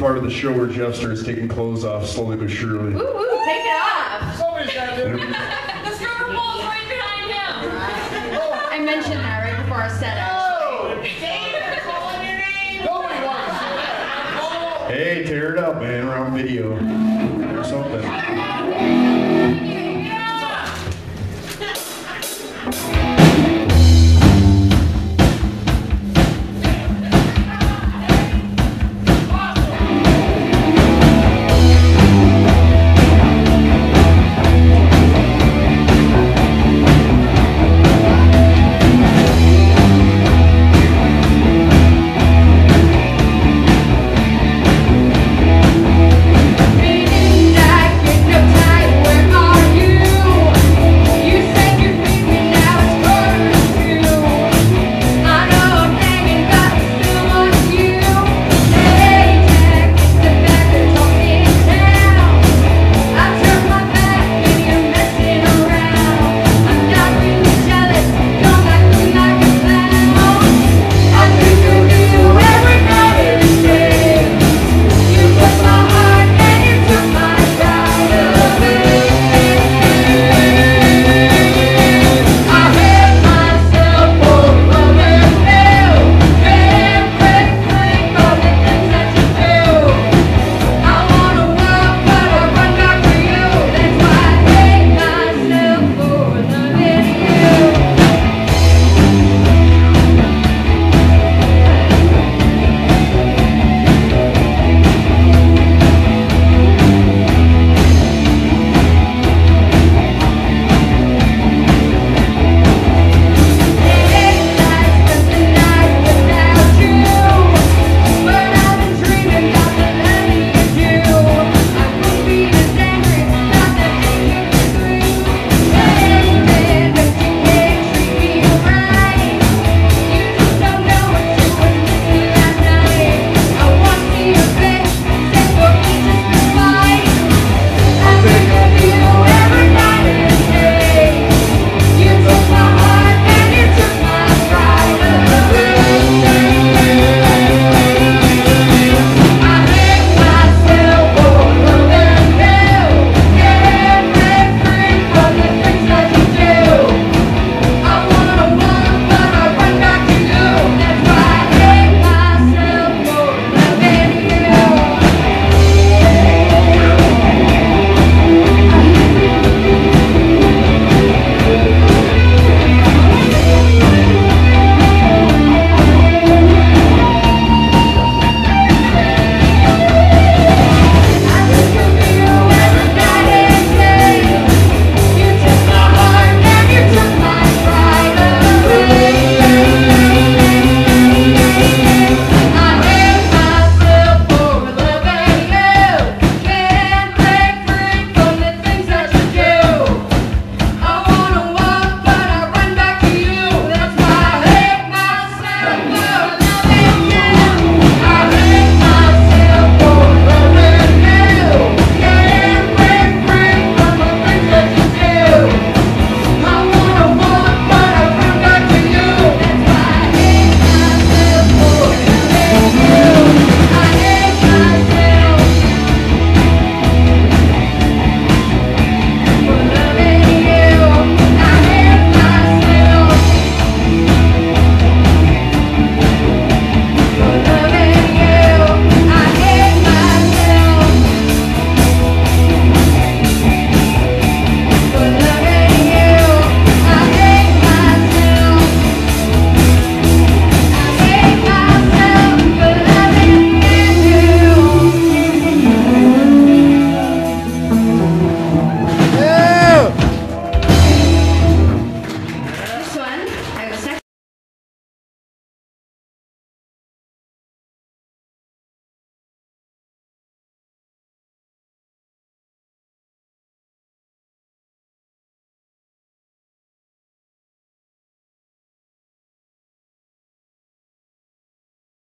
part of the show where Jeff starts taking clothes off slowly but surely. Ooh, ooh, take it off. Somebody's got to do it. The stripper pole's right behind him. I mentioned that right before our set, actually. Oh, David, calling your name. Nobody wants to. Hey, tear it up, man. We're on video. Or something.